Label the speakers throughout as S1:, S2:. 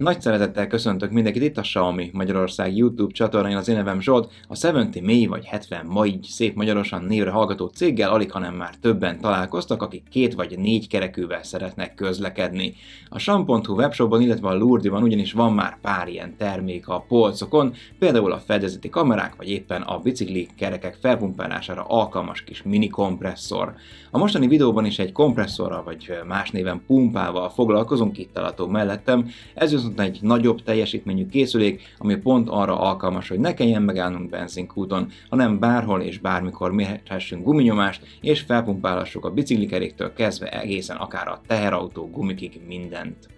S1: Nagy szeretettel köszöntök mindenkit itt a Xiaomi Magyarország YouTube csatornán, az én nevem Zsolt, a 70 mély vagy 70 ma így szép magyarosan névre hallgató céggel alig, hanem már többen találkoztak, akik két vagy négy kerekűvel szeretnek közlekedni. A Sam.hu webshopon, illetve a Lurdiban ugyanis van már pár ilyen termék a polcokon, például a fedezeti kamerák, vagy éppen a bicikli kerekek felpumpálására alkalmas kis mini kompresszor. A mostani videóban is egy kompresszorral, vagy más néven pumpával foglalkozunk itt található mellettem, ez viszont egy nagyobb teljesítményű készülék, ami pont arra alkalmas, hogy ne kelljen megállnunk benzinkúton, hanem bárhol és bármikor mérhessünk guminyomást, és felpumpálhassuk a biciklikeréktől kezdve egészen akár a teherautó gumikig mindent.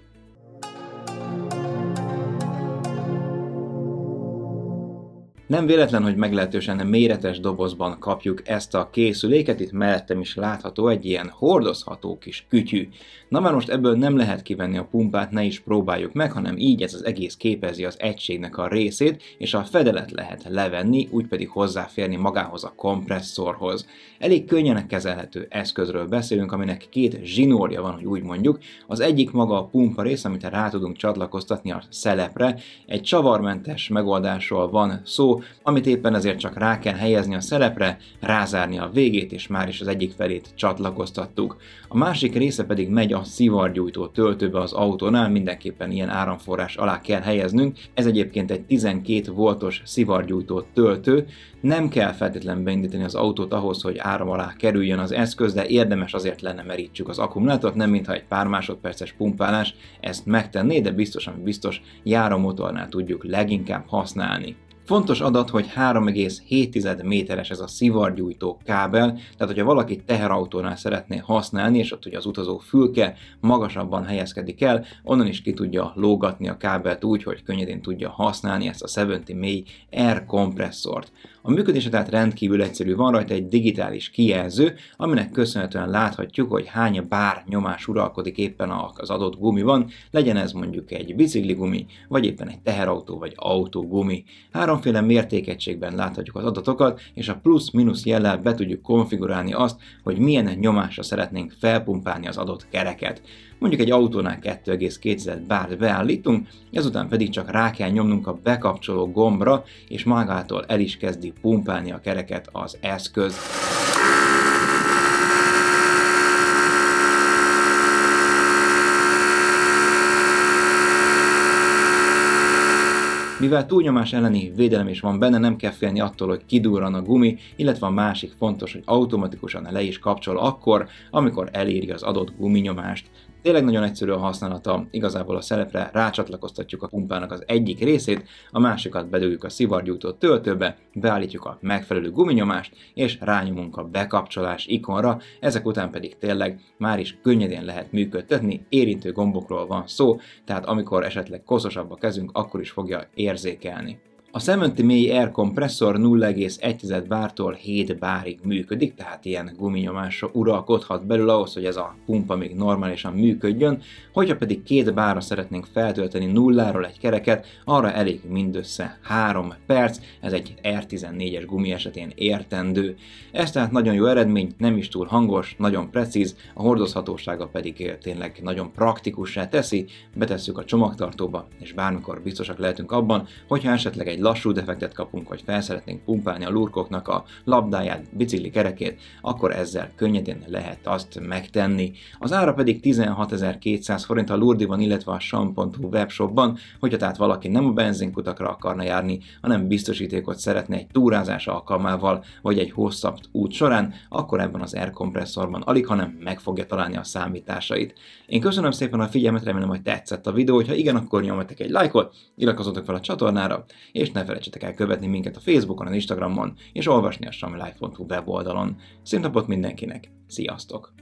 S1: Nem véletlen, hogy meglehetősen méretes dobozban kapjuk ezt a készüléket, itt mellettem is látható egy ilyen hordozható kis kütyű. Na már most ebből nem lehet kivenni a pumpát, ne is próbáljuk meg, hanem így ez az egész képezi az egységnek a részét, és a fedelet lehet levenni, úgy pedig hozzáférni magához a kompresszorhoz. Elég könnyen kezelhető eszközről beszélünk, aminek két zsinórja van, hogy úgy mondjuk. Az egyik maga a pumpa rész, amit rá tudunk csatlakoztatni a szelepre. Egy csavarmentes megoldásról van szó, amit éppen ezért csak rá kell helyezni a szelepre, rázárni a végét, és már is az egyik felét csatlakoztattuk. A másik része pedig megy a szivargyújtó töltőbe az autónál, mindenképpen ilyen áramforrás alá kell helyeznünk. Ez egyébként egy 12 voltos szivargyújtó töltő, nem kell feltétlenül beindítani az autót ahhoz, hogy áram alá kerüljön az eszköz, de érdemes azért lenne merítsük az akkumulátort, nem mintha egy pár másodperces pumpálás ezt megtenné, de biztosan biztos járómotornál tudjuk leginkább használni. Fontos adat, hogy 3,7 méteres ez a szivargyújtó kábel, tehát hogyha valaki teherautónál szeretné használni, és ott ugye az utazó fülke magasabban helyezkedik el, onnan is ki tudja lógatni a kábelt úgy, hogy könnyedén tudja használni ezt a 70 mély Air kompresszort. A működése tehát rendkívül egyszerű, van rajta egy digitális kijelző, aminek köszönhetően láthatjuk, hogy hány bár nyomás uralkodik éppen az adott gumiban, legyen ez mondjuk egy bicikligumi, vagy éppen egy teherautó vagy autógumi. Háromféle mértékegységben láthatjuk az adatokat, és a plusz-minusz jellel be tudjuk konfigurálni azt, hogy milyen nyomásra szeretnénk felpumpálni az adott kereket. Mondjuk egy autónál 2,2 bárt beállítunk, ezután pedig csak rá kell nyomnunk a bekapcsoló gombra, és magától el is kezdi pumpálni a kereket az eszköz. Mivel túlnyomás elleni védelem is van benne, nem kell félni attól, hogy kidurran a gumi, illetve a másik fontos, hogy automatikusan le is kapcsol akkor, amikor eléri az adott guminyomást. Tényleg nagyon egyszerű a használata, igazából a szelepre rácsatlakoztatjuk a pumpának az egyik részét, a másikat bedugjuk a szivargyújtó töltőbe, beállítjuk a megfelelő guminyomást, és rányomunk a bekapcsolás ikonra, ezek után pedig tényleg már is könnyedén lehet működtetni, érintő gombokról van szó, tehát amikor esetleg koszosabb a kezünk, akkor is fogja érzékelni. A 70 mély air kompresszor 0,1 bártól 7 bárig működik, tehát ilyen guminyomásra uralkodhat belül ahhoz, hogy ez a pumpa még normálisan működjön. Hogyha pedig két bárra szeretnénk feltölteni nulláról egy kereket, arra elég mindössze 3 perc, ez egy R14-es gumi esetén értendő. Ez tehát nagyon jó eredmény, nem is túl hangos, nagyon precíz, a hordozhatósága pedig tényleg nagyon praktikussá teszi, betesszük a csomagtartóba, és bármikor biztosak lehetünk abban, hogyha esetleg egy lassú defektet kapunk, vagy fel szeretnénk pumpálni a lurkoknak a labdáját, bicikli kerekét, akkor ezzel könnyedén lehet azt megtenni. Az ára pedig 16.200 forint a Lurdiban, illetve a Sam.hu webshopban, hogyha tehát valaki nem a benzinkutakra akarna járni, hanem biztosítékot szeretne egy túrázás alkalmával, vagy egy hosszabb út során, akkor ebben az air kompresszorban alig, hanem meg fogja találni a számításait. Én köszönöm szépen a figyelmet, remélem, hogy tetszett a videó, ha igen, akkor nyomjatok egy lájkot, iratkozzatok fel a csatornára, és ne felejtsetek el követni minket a Facebookon, az Instagramon, és olvasni a samlife.hu weboldalon. Szép napot mindenkinek, sziasztok!